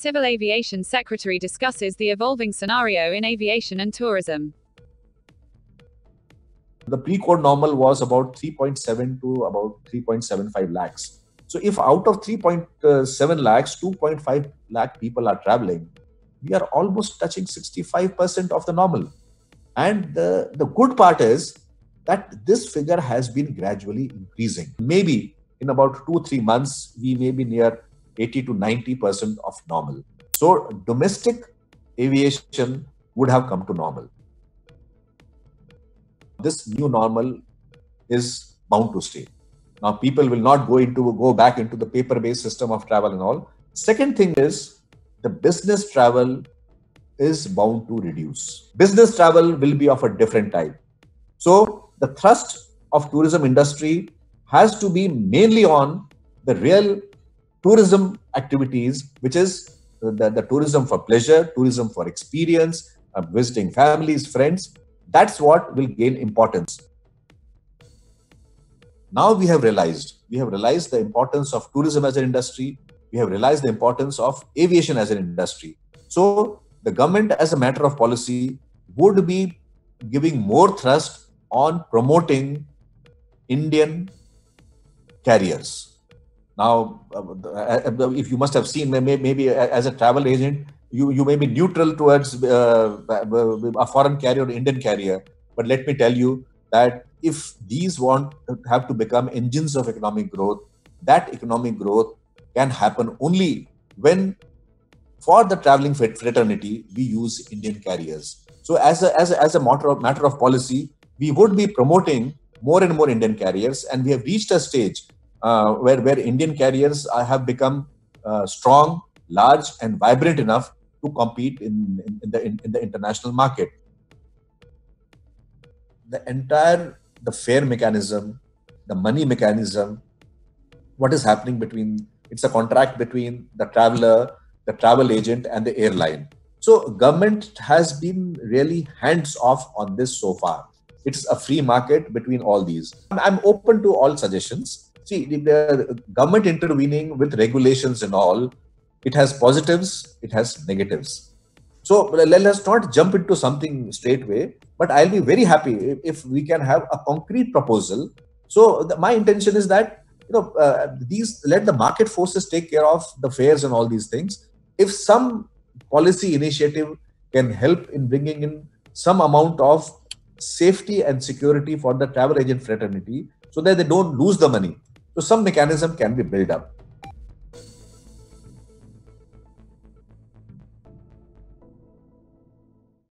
Civil Aviation Secretary discusses the evolving scenario in aviation and tourism. The pre-COVID normal was about 3.7 to about 3.75 lakhs. So if out of 3.7 lakhs, 2.5 lakh people are traveling, we are almost touching 65% of the normal. And the, the good part is that this figure has been gradually increasing. Maybe in about two, three months, we may be near 80 to 90% of normal. So domestic aviation would have come to normal. This new normal is bound to stay. Now people will not go into go back into the paper-based system of travel and all. Second thing is the business travel is bound to reduce. Business travel will be of a different type. So the thrust of tourism industry has to be mainly on the real tourism activities, which is the, the tourism for pleasure, tourism for experience, uh, visiting families, friends. That's what will gain importance. Now we have realized, we have realized the importance of tourism as an industry. We have realized the importance of aviation as an industry. So the government, as a matter of policy, would be giving more thrust on promoting Indian carriers now, uh, uh, if you must have seen, maybe as a travel agent, you, you may be neutral towards uh, a foreign carrier or Indian carrier. But let me tell you that if these want have to become engines of economic growth, that economic growth can happen only when, for the traveling fraternity, we use Indian carriers. So, as a, as a, as a matter of, matter of policy, we would be promoting more and more Indian carriers, and we have reached a stage uh, where where Indian carriers have become uh, strong, large, and vibrant enough to compete in, in, in the in, in, the international market. The entire the fare mechanism, the money mechanism, what is happening between it's a contract between the traveler, the travel agent, and the airline. So government has been really hands off on this so far. It's a free market between all these. I'm open to all suggestions see the government intervening with regulations and all it has positives it has negatives. So let us not jump into something straight away but i'll be very happy if, we can have a concrete proposal. So the, my intention is that you know uh, these let the market forces take care of the fares and all these things. If some policy initiative can help in bringing in some amount of safety and security for the travel agent fraternity so that they don't lose the money so some mechanism can be built up.